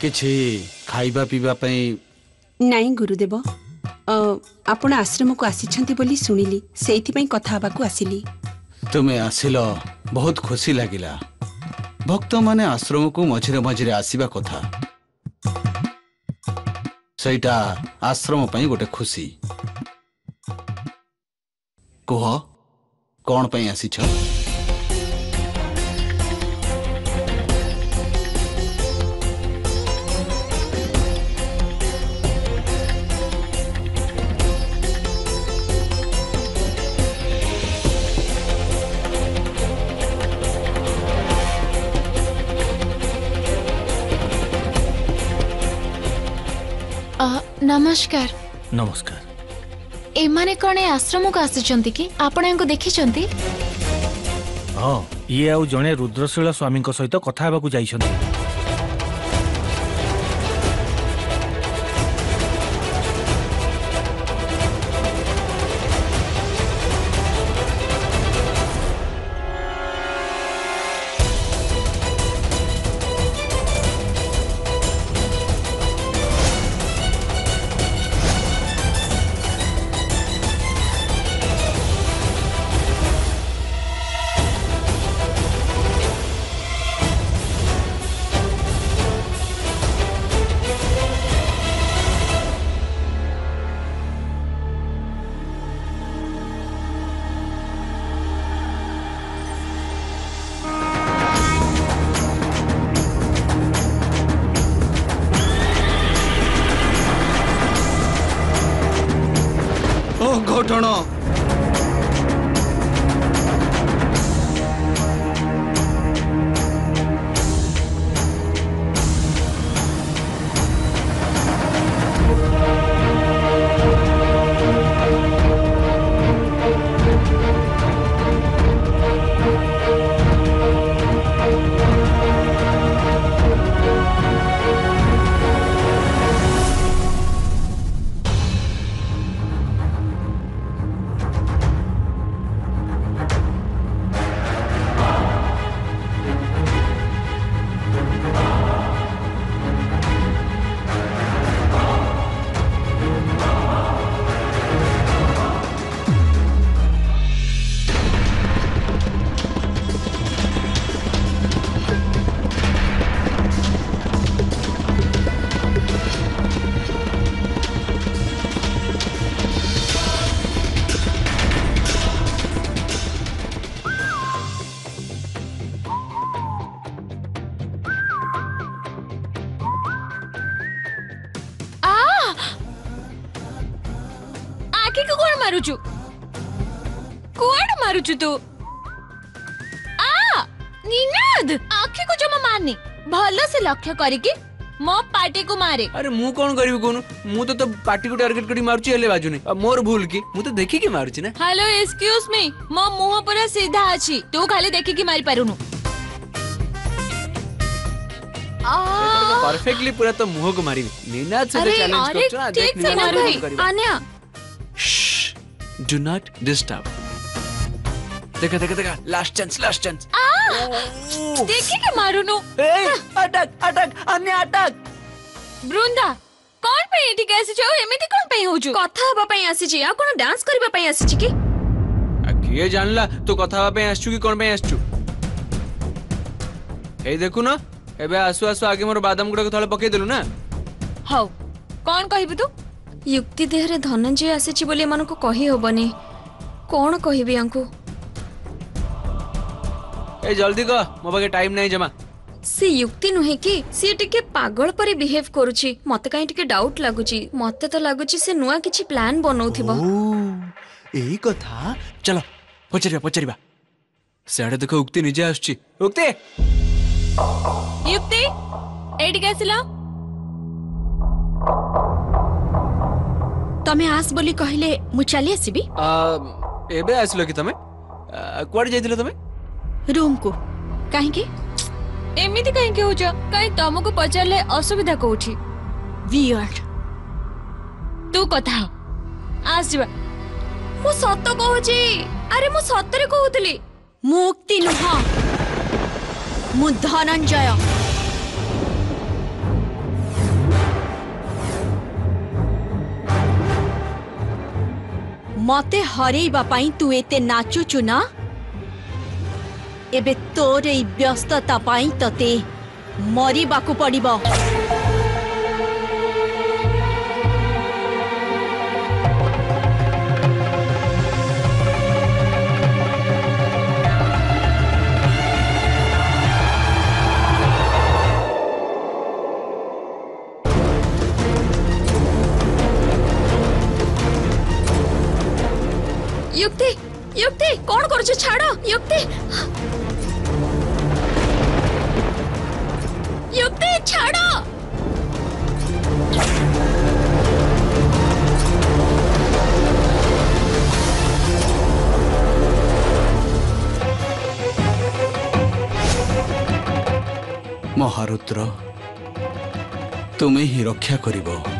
କିଛି ଖାଇବା ପିଇବା ପାଇଁ ନାଇଁ ଗୁରୁଦେବ ଆପଣ ଆଶ୍ରମକୁ ଆସିଛନ୍ତି ବୋଲି ଶୁଣିଲି ସେଇଥିପାଇଁ କଥା ହେବାକୁ ଆସିଲି ତୁମେ ଆସିଲ ବହୁତ ଖୁସି ଲାଗିଲା ଭକ୍ତମାନେ ଆଶ୍ରମକୁ ମଝିରେ ମଝିରେ ଆସିବା କଥା ସେଇଟା ଆଶ୍ରମ ପାଇଁ ଗୋଟେ ଖୁସି କୁହ କ'ଣ ପାଇଁ ଆସିଛ নমস্কার নমস্কার ଏମାନେ କ'ଣ ଏ ଆଶ୍ରମକୁ ଆସିଛନ୍ତି କି ଆପଣ ୟାଙ୍କୁ ଦେଖିଛନ୍ତି ହଁ ଇଏ ଆଉ ଜଣେ ରୁଦ୍ରଶୀଳ ସ୍ୱାମୀଙ୍କ ସହିତ କଥା ହେବାକୁ ଯାଇଛନ୍ତି घोटण કુવાડ મારું છું કુવાડ મારું છું તું આ નિનાદ આખી કો જમા મારની ભલે સે લક્ષ્ય કરી કે ମୋ ପାଟିକୁ ମାରେ ଆରେ ମୁଁ କଣ କରିବି କହୁନୁ ମୁଁ ତ ତୋ ପାଟିକୁ ଟାର୍ଗେଟ କରି ମାରୁଛି ହେଲେ ବାଜୁନି ମୋର ଭୁଲ କି ମୁଁ ତ ଦେଖିକି ମାରୁଛି ନା ହ୍ୟାଲୋ ଏକ୍ସକ୍ୟୁଜ ମି ମୋ ମୁହଁ ପୁରା ସିଧା ଅଛି ତୁ ଖାଲି ଦେଖିକି ମାରି ପାରୁନୁ परफेक्टली पूरा तो मुंह को मारी नीना से चैलेंज करछो ना देख नीना मारू आन्या Do not disturb. देखा देखा देखा last chance last chance. आह oh. देखिए कि मारू नो attack attack अन्य attack. बृंदा कौन पे ये ठीक ये में तो कौन पे हो जो? कथा हबा पे आसी छी आ कोन डांस करबा पे आसी छी की आ जान ला तो कथा हबा पे आसछु चुकी कौन पे चु? ए देखूँ ना एबे आसु आसु आगे मरो बादाम गुडा को थोड़ा पके दिलू ना हाउ कौन कहिबु तू युक्ति देहरे धनञ्जय ଆସିଛି ବୋଲି ଏମାନଙ୍କୁ କହିହେବନି କ'ଣ କହିବି ୟାଙ୍କୁ ଏ ଜଲ୍ଦି କହ ମୋ ପାଖେ ଟାଇମ୍ ନାହିଁ ଜମା ସେ ୟୁକ୍ତି ନୁହେଁ କି ସିଏ ଟିକେ ପାଗଳ ପରି ବିହେଭ କରୁଛି ମତେ କାହିଁ ଟିକେ ଡାଉଟ ଲାଗୁଛି ମତେ ତ ଲାଗୁଛି ସେ ନୂଆ କିଛି ପ୍ଲାନ ବନଉଥିବ ଏଇ କଥା ଚାଲ ପଚାରିବା ପଚାରିବା ସିଆଡ଼େ ଦେଖ ଉକ୍ତି ନିଜେ ଆସୁଛି ଉକ୍ତି ಯುಕ್ತಿ ଏଇଠିକି ଆସିଲା ତମେ ଆସ ବୋଲି କହିଲେ ମୁଁ ଚାଲି ଆସିବି ଏବେ ଆସିଲ କି ତମେ କୁଆଡେ ଯାଇଥିଲ ତମେ ରୁମକୁ କାହିଁକି ଏମିତି କାହିଁକି ହଉଛ କାହିଁ ତମକୁ ପଚାରିଲେ ଅସୁବିଧା କୋଉଠି ତୁ କଥା ହ ଆସିବା ମୁଁ ସତ କହୁଛି ଆରେ ମୁଁ ସତରେ କହୁଥିଲି ମୁକ୍ତି ନୁହଁ ମୁଁ ଧନଞ୍ଜୟ ମତେ ହରେଇବା ପାଇଁ ତୁ ଏତେ ନାଚୁଛୁ ନା ଏବେ ତୋର ଏଇ ବ୍ୟସ୍ତତା ପାଇଁ ତତେ ମରିବାକୁ ପଡ଼ିବ ମାରୁତ୍ର ତୁମେ ହିଁ ରକ୍ଷା କରିବ କ'ଣ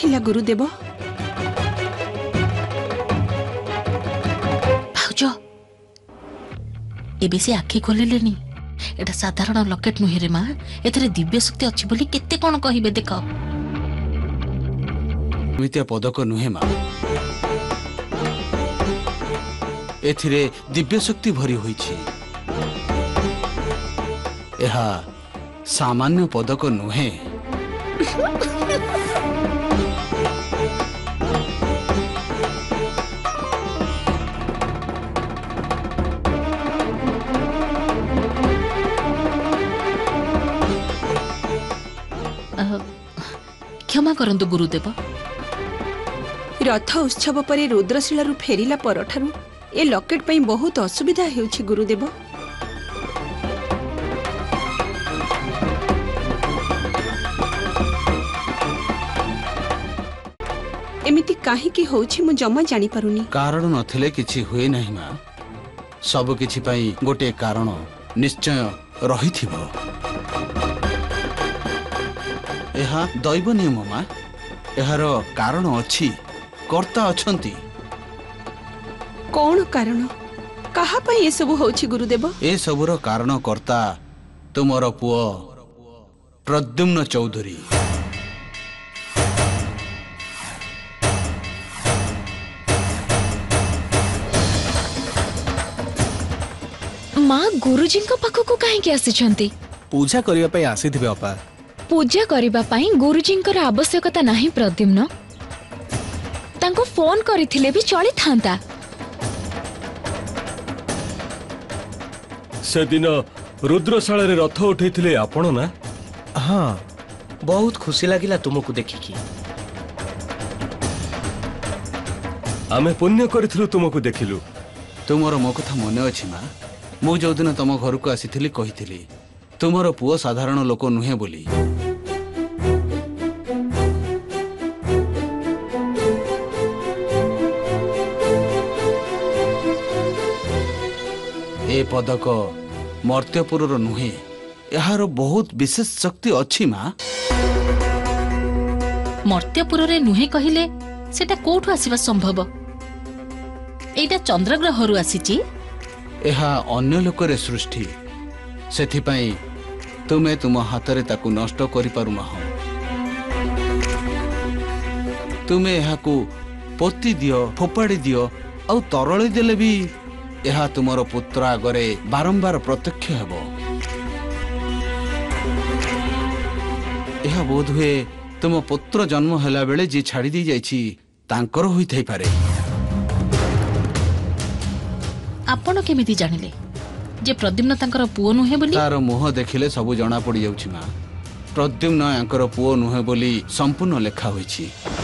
ହେଲା ଗୁରୁଦେବ ଭାଉଜ ଏବେ ସେ ଆଖି ଖୋଲିଲେନି ଏଇଟା ସାଧାରଣ ଲକେଟ୍ ନୁହେଁ ରେ ମା ଏଥିରେ ଦିବ୍ୟ ଶକ୍ତି ଅଛି ବୋଲି କେତେ କ'ଣ କହିବେ ଦେଖ ଏମିତିଆ ପଦକ ନୁହେଁ ମା ଏଥିରେ ଦିବ୍ୟଶକ୍ତି ଭରି ହୋଇଛି ଏହା ସାମାନ୍ୟ ପଦକ ନୁହେଁ କ୍ଷମା କରନ୍ତୁ ଗୁରୁଦେବ ରଥ ଉତ୍ସବ ପରେ ରୁଦ୍ରଶିଳାରୁ ଫେରିଲା ପରଠାରୁ ଏ ଲକେଟ୍ ପାଇଁ ବହୁତ ଅସୁବିଧା ହେଉଛି ଗୁରୁଦେବ ଏମିତି କାହିଁକି ହଉଛି ମୁଁ ଜମା ଜାଣିପାରୁନି କାରଣ ନଥିଲେ କିଛି ହୁଏ ନାହିଁ ମା ସବୁ କିଛି ପାଇଁ ଗୋଟିଏ କାରଣ ନିଶ୍ଚୟ ରହିଥିବ ଏହା ଦୈବ ନିୟମ ମା ଏହାର କାରଣ ଅଛି କର୍ତ୍ତା ଅଛନ୍ତି କ'ଣ କାରଣ କାହା ପାଇଁ ଏସବୁ ହେଉଛି ଗୁରୁଦେବ ଏସବୁର କାରଣ କର୍ତ୍ତା ତୁମର ପୁଅ ପ୍ରଦ୍ୟୁମ୍ନ ଚୌଧୁରୀ ମା ଗୁରୁଜୀଙ୍କ ପାଖକୁ କାହିଁକି ଆସିଛନ୍ତି ପୂଜା କରିବା ପାଇଁ ଆସିଥିବେ ଅପା ପୂଜା କରିବା ପାଇଁ ଗୁରୁଜୀଙ୍କର ଆବଶ୍ୟକତା ନାହିଁ ପ୍ରଦ୍ୟୁମ୍ନ ତାଙ୍କୁ ଫୋନ୍ କରିଥିଲେ ବି ଚଳିଥାନ୍ତା ସେଦିନ ରୁଦ୍ରଶାଳାରେ ରଥ ଉଠେଇଥିଲେ ଆପଣ ନା ହଁ ବହୁତ ଖୁସି ଲାଗିଲା ତୁମକୁ ଦେଖିକି ଆମେ ପୁଣ୍ୟ କରିଥିଲୁ ତୁମକୁ ଦେଖିଲୁ ତୁମର ମୋ କଥା ମନେ ଅଛି ମା ମୁଁ ଯୋଉଦିନ ତମ ଘରକୁ ଆସିଥିଲି କହିଥିଲି ତୁମର ପୁଅ ସାଧାରଣ ଲୋକ ନୁହେଁ ବୋଲି ଏ ପଦକ ମର୍ତ୍ତ୍ୟପୁରର ନୁହେଁ ଏହାର ବହୁତ ବିଶେଷ ଶକ୍ତି ଅଛି ମା ମର୍ତ୍ତ୍ୟପୁରରେ ନୁହେଁ କହିଲେ ସେଟା କୋଉଠୁ ଆସିବା ସମ୍ଭବ ଏଇଟା ଚନ୍ଦ୍ରଗ୍ରହରୁ ଆସିଛି ଏହା ଅନ୍ୟ ଲୋକରେ ସୃଷ୍ଟି ସେଥିପାଇଁ ତୁମେ ତୁମ ହାତରେ ତାକୁ ନଷ୍ଟ କରିପାରୁନାହଁ ତୁମେ ଏହାକୁ ପୋତି ଦିଅ ଫୋପାଡ଼ି ଦିଅ ଆଉ ତରଳି ଦେଲେ ବି ଏହା ତୁମର ପୁତ୍ର ଆଗରେ ବାରମ୍ବାର ପ୍ରତ୍ୟକ୍ଷ ହେବ ଏହା ବୋଧହୁଏ ତୁମ ପୁତ୍ର ଜନ୍ମ ହେଲା ବେଳେ ଯିଏ ଛାଡ଼ି ଦେଇ ଯାଇଛି ତାଙ୍କର ହୋଇଥାଇପାରେ ଆପଣ କେମିତି ଜାଣିଲେ ଯେ ପ୍ରଦ୍ୟୁମ୍ନ ତାଙ୍କର ପୁଅ ନୁହେଁ ବୋଲି ତାର ମୁହଁ ଦେଖିଲେ ସବୁ ଜଣାପଡ଼ିଯାଉଛି ମା ପ୍ରଦ୍ୟୁମ୍ନ ୟାଙ୍କର ପୁଅ ନୁହେଁ ବୋଲି ସମ୍ପୂର୍ଣ୍ଣ ଲେଖା ହୋଇଛି